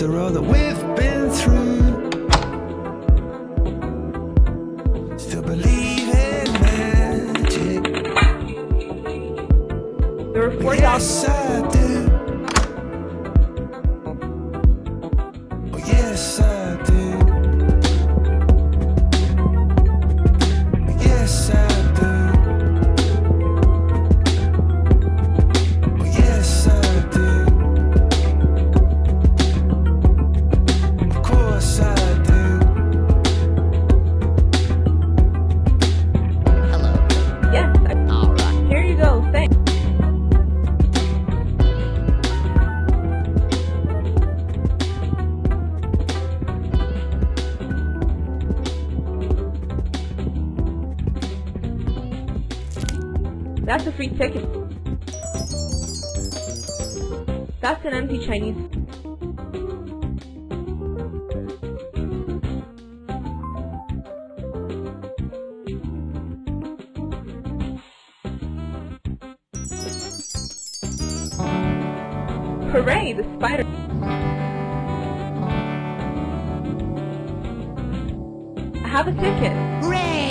after all that we've been through. Still believe in magic. There were four. Yes, That's a free ticket. That's an empty Chinese. Hooray, the spider. I have a ticket. You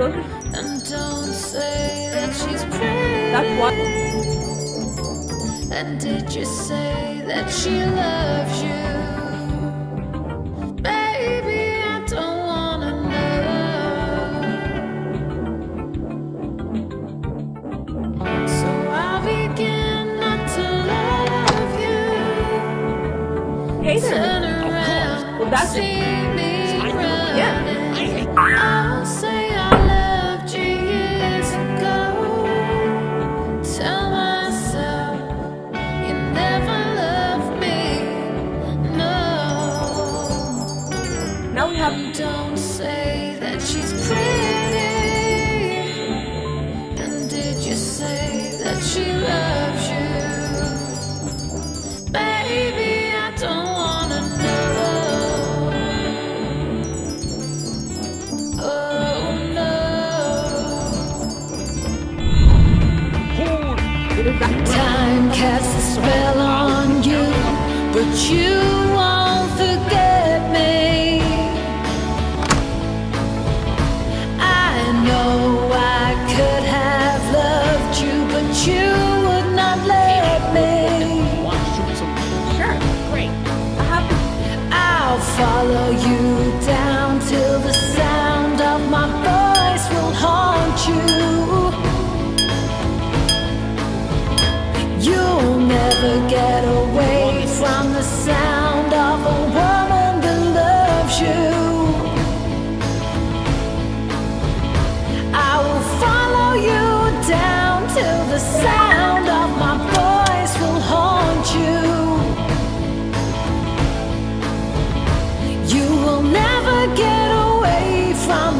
those are And don't say that she's that's what And did you say that she loves you? da. Time casts a spell on you, but you won't forget me. I know I could have loved you, but you would not let me. Want to shoot some? sure. Great. I have to I'll follow you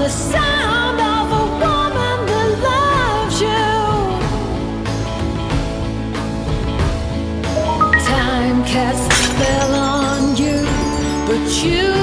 the sound of a woman that loves you. Time casts a spell on you, but you